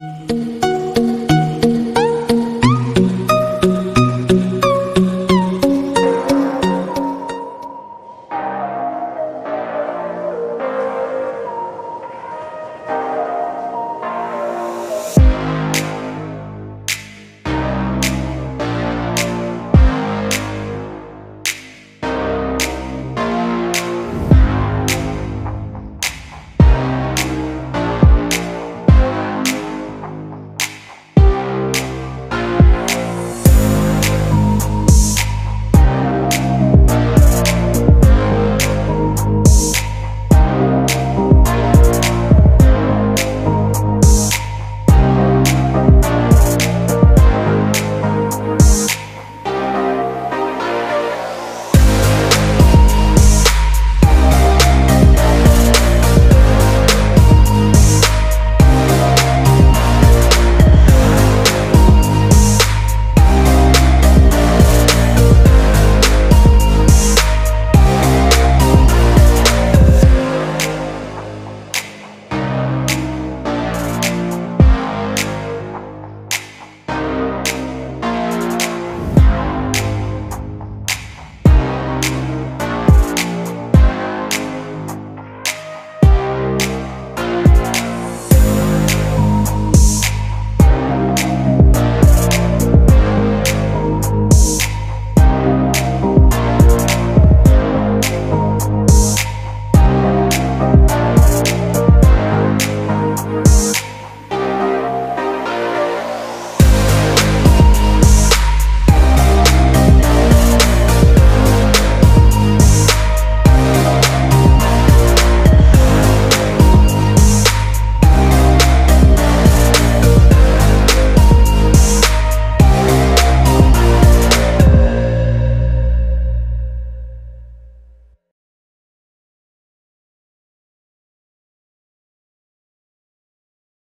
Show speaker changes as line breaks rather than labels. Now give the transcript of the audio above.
you